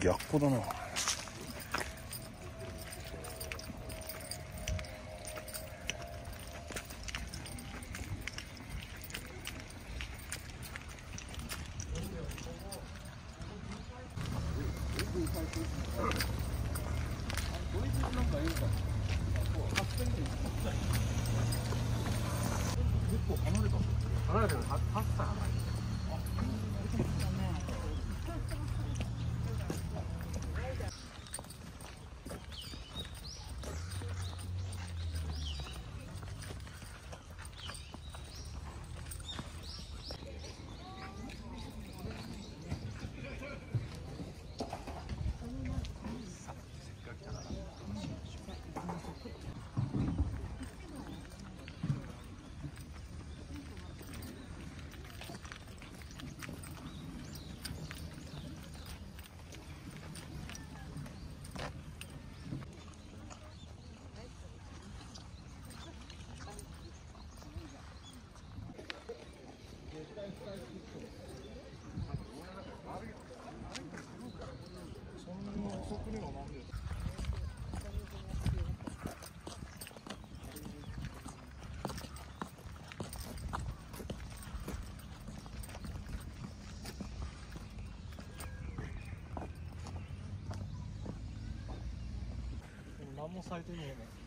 逆光だな。もされてねえね。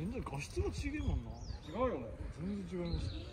全然画質が違えもんな。違うよね。全然違います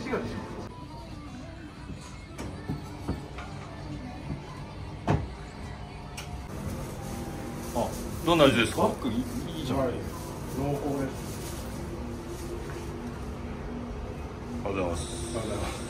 止画でしょあどんな味ですか？バックいいじゃん、はい濃厚です。ありがとうございます。ありがとうございます